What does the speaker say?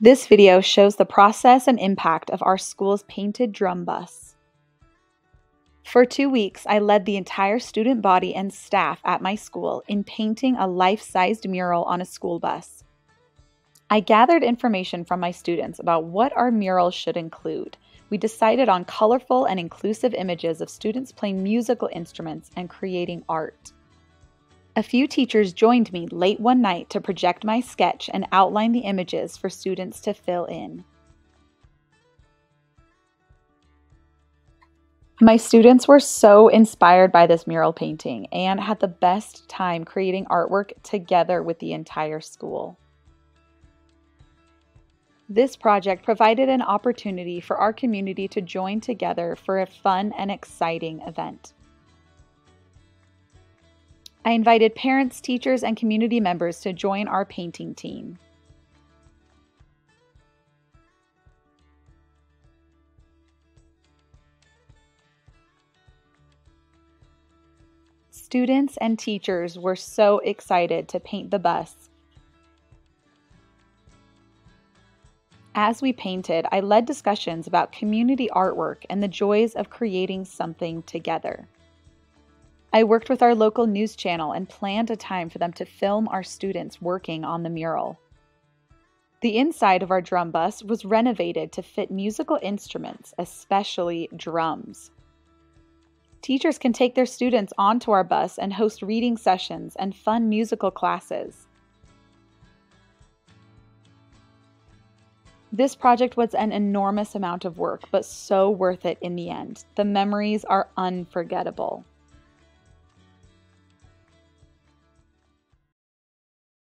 This video shows the process and impact of our school's painted drum bus. For two weeks, I led the entire student body and staff at my school in painting a life sized mural on a school bus. I gathered information from my students about what our mural should include. We decided on colorful and inclusive images of students playing musical instruments and creating art. A few teachers joined me late one night to project my sketch and outline the images for students to fill in. My students were so inspired by this mural painting and had the best time creating artwork together with the entire school. This project provided an opportunity for our community to join together for a fun and exciting event. I invited parents, teachers, and community members to join our painting team. Students and teachers were so excited to paint the bus. As we painted, I led discussions about community artwork and the joys of creating something together. I worked with our local news channel and planned a time for them to film our students working on the mural. The inside of our drum bus was renovated to fit musical instruments, especially drums. Teachers can take their students onto our bus and host reading sessions and fun musical classes. This project was an enormous amount of work, but so worth it in the end. The memories are unforgettable.